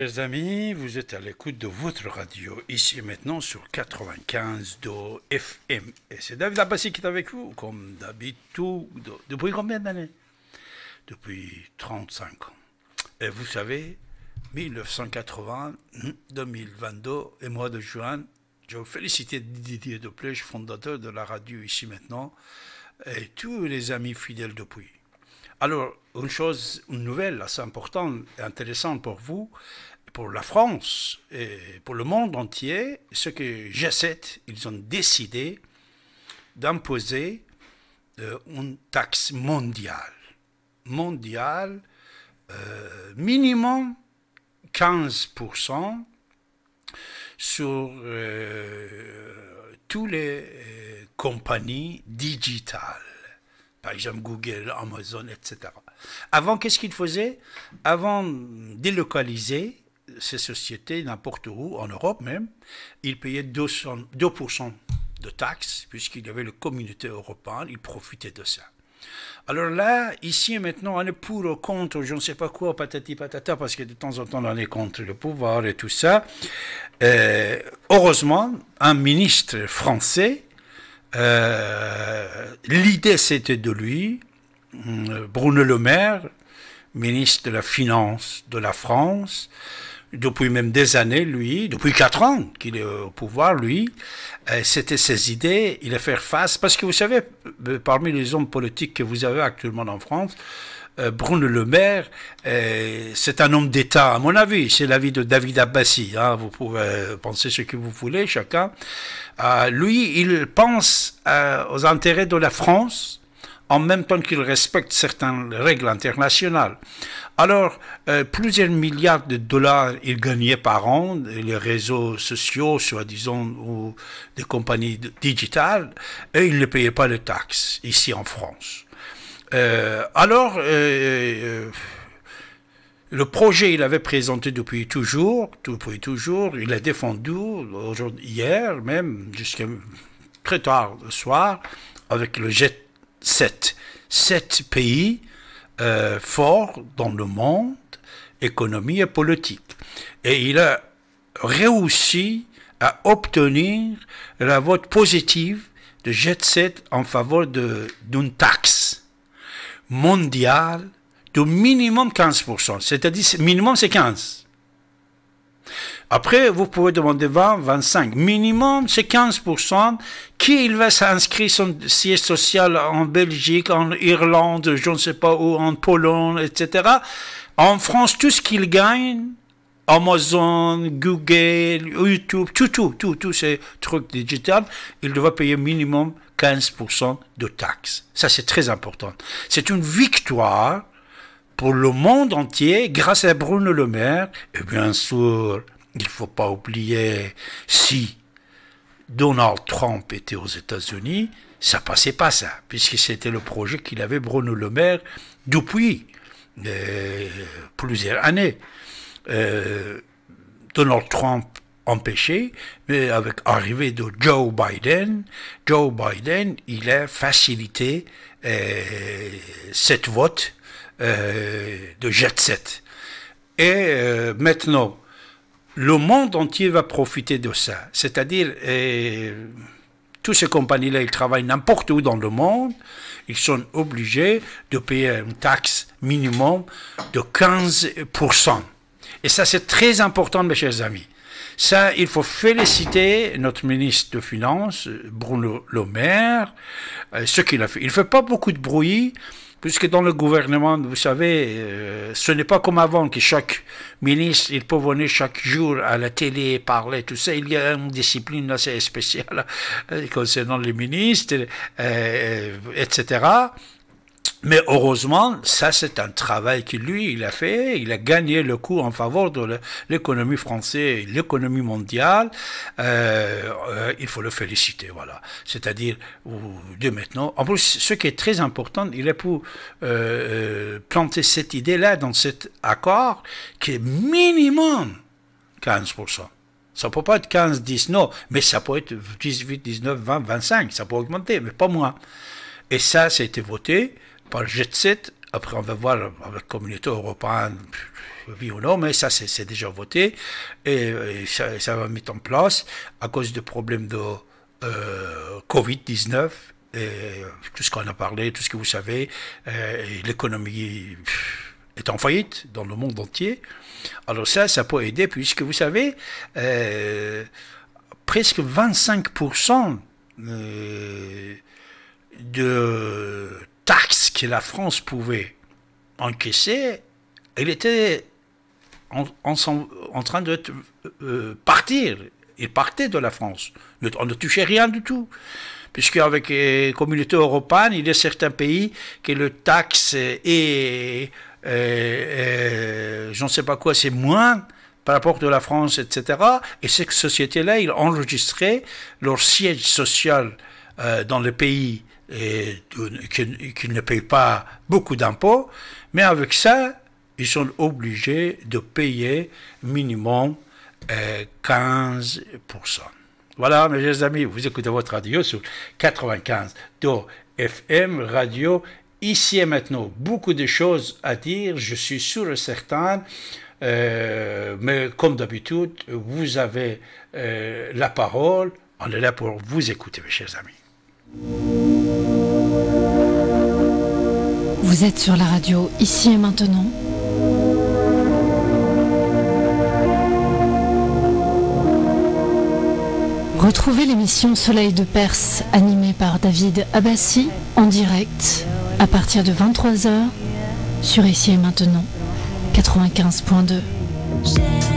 Chers amis, vous êtes à l'écoute de votre radio, ici et maintenant sur 95 do FM. Et c'est David Abbassi qui est avec vous, comme d'habitude. Depuis combien d'années? Depuis 35 ans. Et vous savez, 1980, 2022 et mois de juin, je vous félicite Didier Deplèche, fondateur de la radio ici maintenant, et tous les amis fidèles depuis. Alors, une chose, une nouvelle assez importante et intéressante pour vous, pour la France et pour le monde entier, ce que G7, ils ont décidé d'imposer euh, une taxe mondiale. Mondiale, euh, minimum 15% sur euh, toutes les compagnies digitales par exemple Google, Amazon, etc. Avant, qu'est-ce qu'ils faisaient? Avant délocaliser ces sociétés n'importe où, en Europe même, ils payaient 2%, de taxes, puisqu'il y avait la communauté européenne, ils profitaient de ça. Alors là, ici et maintenant, on est pour ou contre, je ne sais pas quoi, patati patata, parce que de temps en temps, on est contre le pouvoir et tout ça. Euh, heureusement, un ministre français, euh, l'idée c'était de lui, euh, Bruno Le Maire, ministre de la Finance de la France, depuis même des années, lui, depuis quatre ans qu'il est au pouvoir, lui, euh, c'était ses idées, il a fait face, parce que vous savez, parmi les hommes politiques que vous avez actuellement en France, euh, Bruno Le Maire, c'est un homme d'État, à mon avis, c'est l'avis de David Abbassi, hein, vous pouvez penser ce que vous voulez, chacun. lui, il pense aux intérêts de la France, en même temps qu'il respecte certaines règles internationales. Alors, euh, plusieurs milliards de dollars il gagnait par an, les réseaux sociaux, soi-disant, ou des compagnies digitales, et il ne payait pas de taxes ici en France. Euh, alors, euh, le projet, il avait présenté depuis toujours, depuis toujours, il a défendu, hier même, jusqu'à très tard le soir, avec le jet sept, sept pays euh, forts dans le monde, économie et politique. Et il a réussi à obtenir la vote positive de Jet Set en faveur d'une taxe mondiale de minimum 15%. C'est-à-dire, minimum c'est 15%. Après, vous pouvez demander 20, 25. Minimum, c'est 15%. Qui il va s'inscrire son siège social en Belgique, en Irlande, je ne sais pas où, en Pologne, etc. En France, tout ce qu'il gagne, Amazon, Google, YouTube, tout, tout, tout, tous ces trucs digitales, il doit payer minimum 15% de taxes. Ça, c'est très important. C'est une victoire pour le monde entier grâce à Bruno Le Maire et bien sûr il ne faut pas oublier, si Donald Trump était aux États-Unis, ça passait pas ça, puisque c'était le projet qu'il avait Bruno Le Maire depuis euh, plusieurs années. Euh, Donald Trump empêché, mais avec l'arrivée de Joe Biden, Joe Biden, il a facilité euh, cette vote de jet set. Et maintenant, le monde entier va profiter de ça. C'est-à-dire, euh, toutes ces compagnies-là, ils travaillent n'importe où dans le monde, ils sont obligés de payer une taxe minimum de 15%. Et ça, c'est très important, mes chers amis. Ça, il faut féliciter notre ministre de Finances, Bruno Le Maire, euh, ce qu'il a fait. Il ne fait pas beaucoup de bruit, puisque dans le gouvernement, vous savez, euh, ce n'est pas comme avant que chaque ministre, il peut venir chaque jour à la télé parler, tout ça. Il y a une discipline assez spéciale euh, concernant les ministres, etc. Mais heureusement, ça c'est un travail que lui, il a fait, il a gagné le coup en faveur de l'économie française, l'économie mondiale, euh, euh, il faut le féliciter, voilà. C'est-à-dire, de maintenant, en plus, ce qui est très important, il a pu euh, planter cette idée-là dans cet accord qui est minimum 15%. Ça peut pas être 15, 10, non, mais ça peut être 18, 19, 20, 25, ça peut augmenter, mais pas moins. Et ça, ça a été voté par Jet Après, on va voir avec la communauté européenne, oui ou non, mais ça, c'est déjà voté. Et, ça, ça, va mettre en place à cause des problèmes de euh, Covid-19 et tout ce qu'on a parlé, tout ce que vous savez, euh, l'économie est en faillite dans le monde entier. Alors ça, ça peut aider puisque vous savez, euh, presque 25% de taxes que la France pouvait encaisser, elle était en, train de euh, partir. Il partait de la France. On ne touchait rien du tout. Puisque avec les communautés européennes, il y a certains pays que le taxe est, je ne sais pas quoi, c'est moins par rapport de la France, etc. Et ces sociétés-là, ils enregistraient leur siège social euh, dans le pays et qu'ils ne payent pas beaucoup d'impôts, mais avec ça, ils sont obligés de payer minimum 15%. Euh, voilà, mes chers amis, vous écoutez votre radio sur 95 FM Radio. Ici et maintenant, beaucoup de choses à dire, je suis sûr et certain. Euh, mais comme d'habitude, vous avez euh, la parole. On est là pour vous écouter, mes chers amis. Vous êtes sur la radio ici et maintenant. Retrouvez l'émission Soleil de Perse animée par David Abbassi en direct à partir de 23h sur Ici et maintenant 95.2.